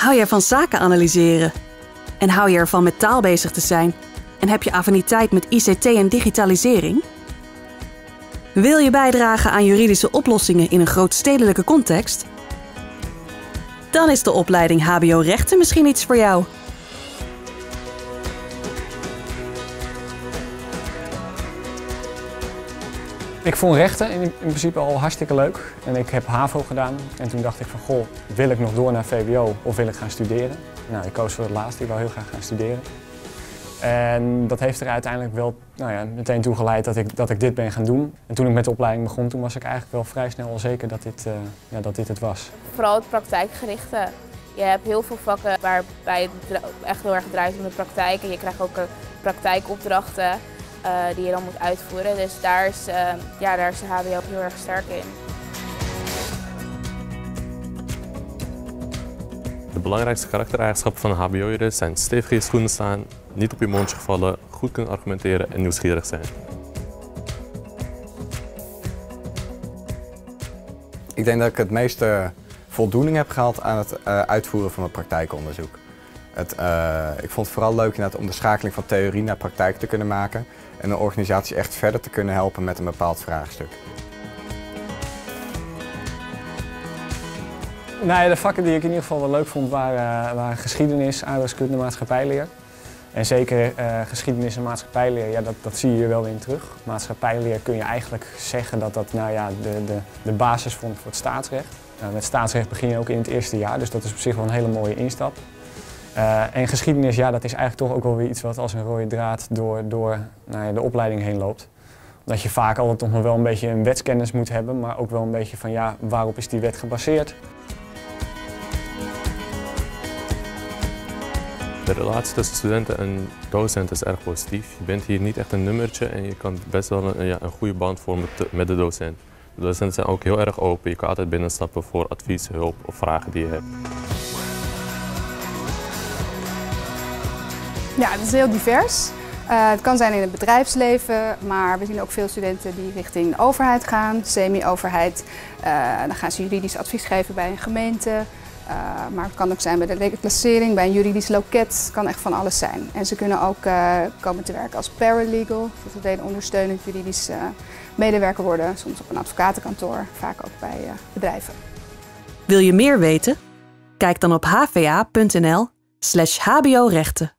Hou je ervan zaken analyseren? En hou je ervan met taal bezig te zijn? En heb je affiniteit met ICT en digitalisering? Wil je bijdragen aan juridische oplossingen in een grootstedelijke context? Dan is de opleiding HBO Rechten misschien iets voor jou. Ik vond rechten in, in principe al hartstikke leuk. En ik heb HAVO gedaan. En toen dacht ik van, goh, wil ik nog door naar VWO of wil ik gaan studeren? Nou, ik koos voor het laatste. Ik wou heel graag gaan studeren. En dat heeft er uiteindelijk wel nou ja, meteen toe geleid dat ik, dat ik dit ben gaan doen. En toen ik met de opleiding begon, toen was ik eigenlijk wel vrij snel al zeker dat dit, uh, ja, dat dit het was. Vooral het praktijkgerichte. Je hebt heel veel vakken waarbij het echt heel erg draait om de praktijk. En je krijgt ook praktijkopdrachten uh, die je dan moet uitvoeren. Dus daar is, uh, ja, daar is de HBO ook heel erg sterk in. De belangrijkste karaktereigenschappen van een HBO-jurist zijn stevig in schoenen staan, niet op je mondje vallen, goed kunnen argumenteren en nieuwsgierig zijn. Ik denk dat ik het meeste voldoening heb gehad aan het uh, uitvoeren van mijn praktijkonderzoek. Het, uh, ik vond het vooral leuk om de schakeling van theorie naar praktijk te kunnen maken en een organisatie echt verder te kunnen helpen met een bepaald vraagstuk. Nou, de vakken die ik in ieder geval wel leuk vond waren, waren geschiedenis, aardrijkskunde, maatschappijleer. En zeker uh, geschiedenis en maatschappijleer, ja, dat, dat zie je hier wel in terug. Maatschappijleer kun je eigenlijk zeggen dat dat nou ja, de, de, de basis vormt voor het staatsrecht. Nou, met staatsrecht begin je ook in het eerste jaar, dus dat is op zich wel een hele mooie instap. Uh, en geschiedenis, ja, dat is eigenlijk toch ook wel weer iets wat als een rode draad door, door nou de opleiding heen loopt. Dat je vaak altijd toch nog wel een beetje een wetskennis moet hebben, maar ook wel een beetje van ja, waarop is die wet gebaseerd? De relatie tussen studenten en docenten is erg positief. Je bent hier niet echt een nummertje en je kan best wel een, ja, een goede band vormen met de docent. De docenten zijn ook heel erg open. Je kan altijd binnenstappen voor advies, hulp of vragen die je hebt. Ja, het is heel divers. Uh, het kan zijn in het bedrijfsleven, maar we zien ook veel studenten die richting overheid gaan, semi-overheid. Uh, dan gaan ze juridisch advies geven bij een gemeente. Uh, maar het kan ook zijn bij de reclassering, bij een juridisch loket. Het kan echt van alles zijn. En ze kunnen ook komen te werken als paralegal, dat we ondersteunend juridisch medewerker worden. Soms op een advocatenkantoor, vaak ook bij bedrijven. Wil je meer weten? Kijk dan op hva.nl slash hbo-rechten.